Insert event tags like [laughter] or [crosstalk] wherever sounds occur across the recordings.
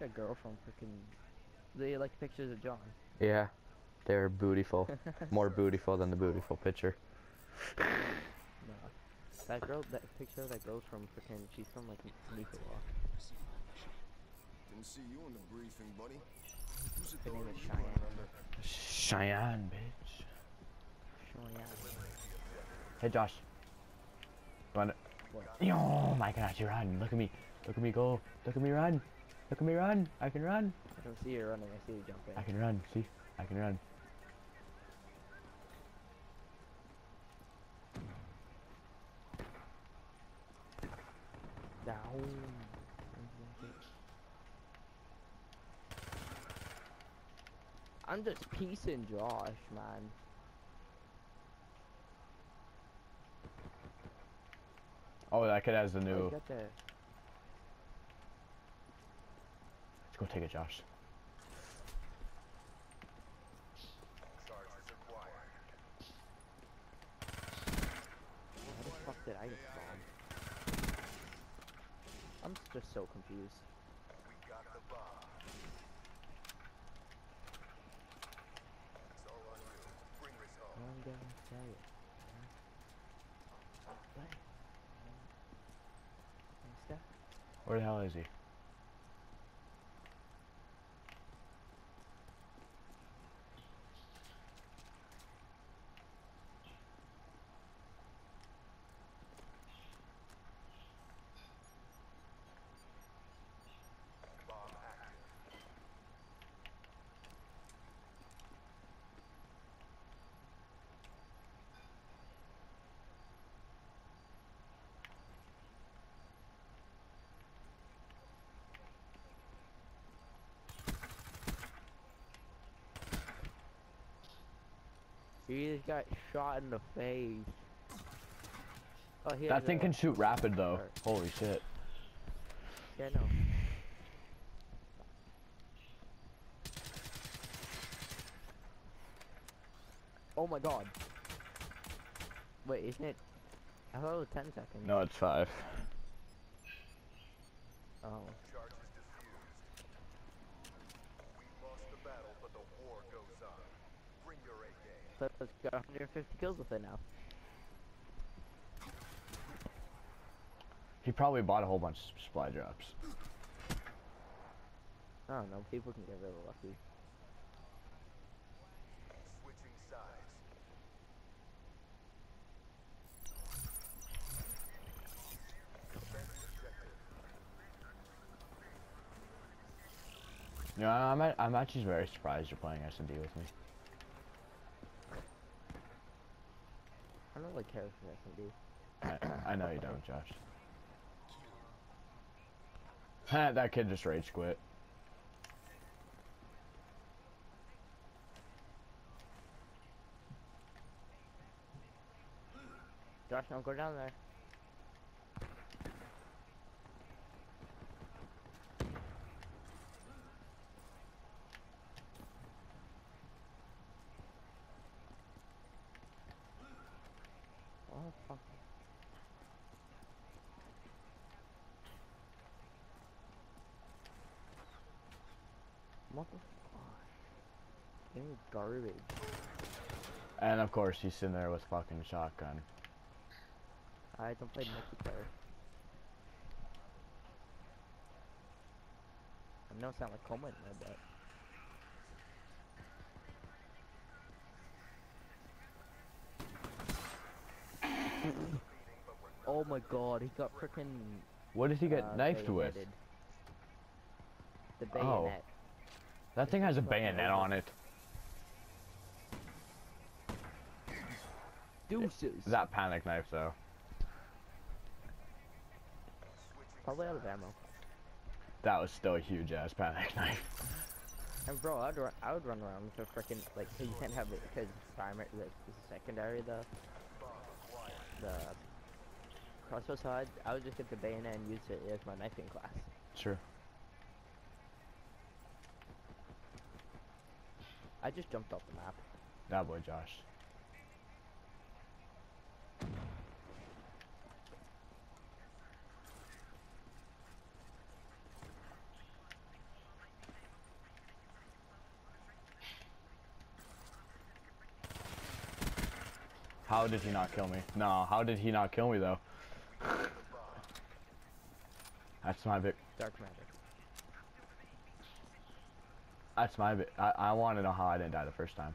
that girl from freaking. They like pictures of John. Yeah, they're bootyful. [laughs] More bootyful than the bootyful picture. No. That girl, that picture that girl's from freaking. She's from like Nicaragua. Didn't see you in the briefing, buddy. Who's Her name is Cheyenne. Cheyenne, bitch. Yeah. Hey, Josh. You want What? Oh my gosh, you run. Look at me. Look at me go. Look at me run. Look at me run. I can run. I don't see you running. I see you jumping. I can run. See? I can run. Down. I'm just piecing Josh, man. Oh, that kid has oh, the Oh, new... you got the. Let's go take it, Josh. How the fuck did I get bombed? I'm just so confused. We got the bomb. It's all on you. Bring this home. I'm gonna tell you. What? What's that? Where the hell is he? He just got shot in the face. Oh, That thing a- can shoot rapid, though. Holy shit. Yeah, no. Oh my god. Wait, isn't it? I thought it was 10 seconds. No, it's five. Oh. Charges diffused. We lost the battle, but the war goes on. Bring your A game. So it's got 150 kills with it now. He probably bought a whole bunch of supply drops. I don't know, people can get really lucky. Switching sides. Defend the objective. You know, I'm, I'm actually very surprised you're playing S&D with me. I don't really care if I can do. I, I know you don't, Josh. [coughs] That kid just rage quit. Josh, don't go down there. Oh fuck. What the fuck? Game is garbage. And of course, he's sitting there with fucking shotgun. I don't play multiplayer. I know it sound like comment, I bet. oh my god, he got freaking What did he get uh, knifed with? The Oh. bayonet. That thing has a bayonet on it. Deuces. That panic knife, though. Probably out of ammo. That was still a huge ass panic [laughs] knife. And bro, I'd run, I would run around with a freaking like 'cause you can't have it because it's primary, like it's secondary the the crossbow side. I would just get the bayonet and use it as my knifing class. Sure. I just jumped off the map. That boy, Josh. How did he not kill me? No, how did he not kill me though? [laughs] That's my big Dark magic. That's my. I, I want to know how I didn't die the first time.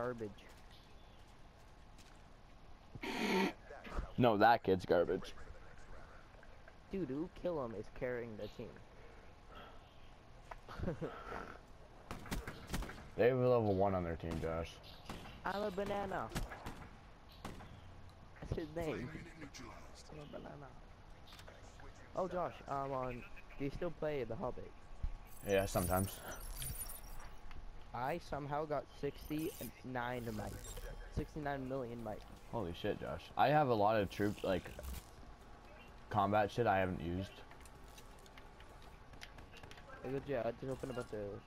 Garbage. No, that kid's garbage. Dude, who kill him is carrying the team. [laughs] They have a level one on their team, Josh. I'm a banana. That's his name. unit neutralized. I'm a banana. Oh, Josh, um, on, do you still play The Hobbit? Yeah, sometimes. I somehow got 69 mics. 69 million mics. Holy shit, Josh. I have a lot of troops like combat shit I haven't used. Like, legit, I just opened a bunch of.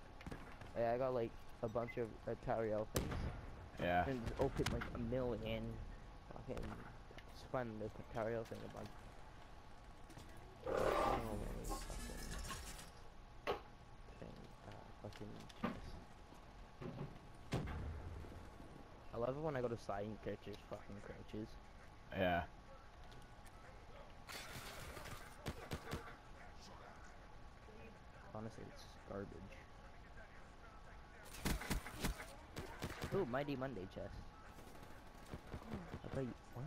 Yeah, I got like a bunch of uh, Tariel things. Yeah. And just opened like a million. Fucking. Find the Tariel thing a bunch. So many fucking. Thing, uh, fucking I love it when I go to side and catches fucking crouches. Yeah. Honestly, it's garbage. Ooh, Mighty Monday chest. I thought you, what?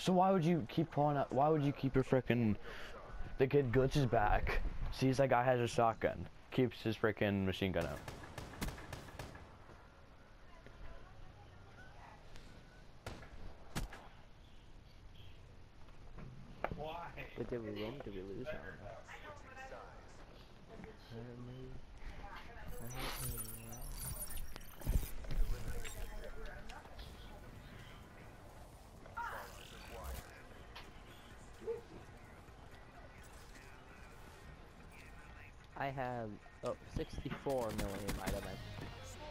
So why would you keep pulling up? Why would you keep your frickin' the kid glitches back, sees that guy has a shotgun, keeps his frickin' machine gun out. But did we win? Did we lose? I don't know. I have oh, 64 million items.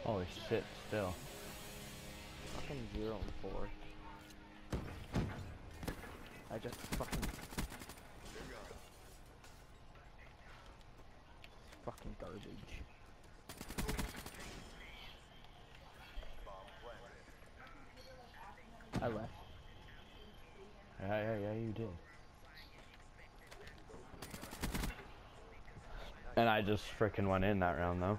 Holy shit, still. Fucking zero and four. I just fucking. Fucking garbage. I left. Yeah, yeah, yeah, you did. And I just freaking went in that round though.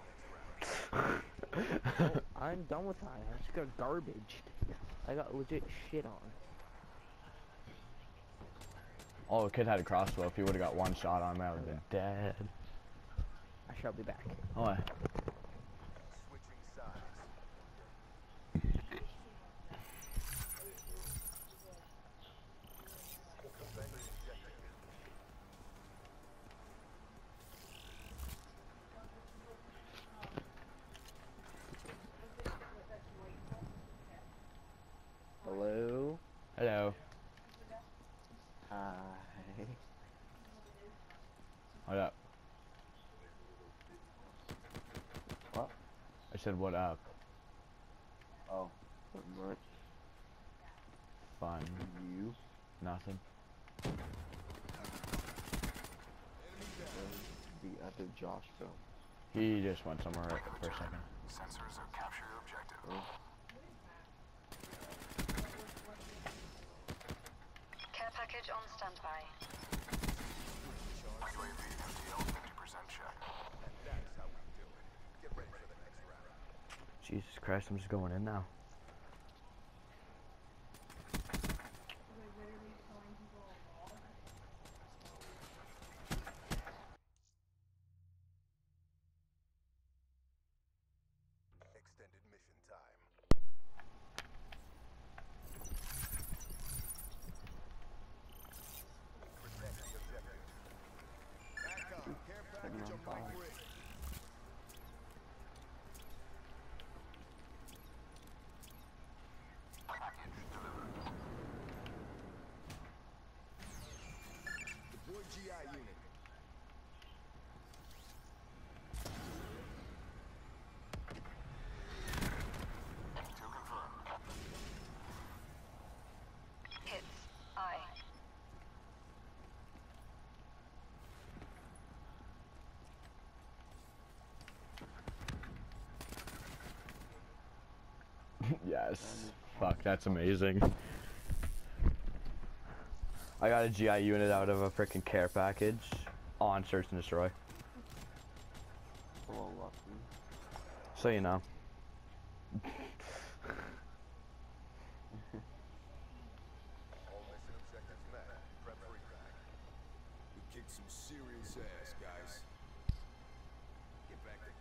Oh, [laughs] I'm done with that. I just got garbage. I got legit shit on. oh, the kid had a crossbow. If he would have got one shot on me, I would have been dead. I shall be back. Oh, I- Switching sides. Hello. hello. Hi. What up? What? I said what up. Oh. Not much. Fun. You? Nothing. The other Josh film. He just went somewhere for a second. Sensors have captured objective. Oh. Care package on standby. UAV MTL 50% check. And that's how we do it. Get ready for the next round. Jesus Christ, I'm just going in now. Yes. Fuck, that's amazing. I got a GI unit out of a freaking care package on search and destroy. A lucky. So you know. All mission objectives met. Prep for evac. We kicked some serious ass, guys. Get back to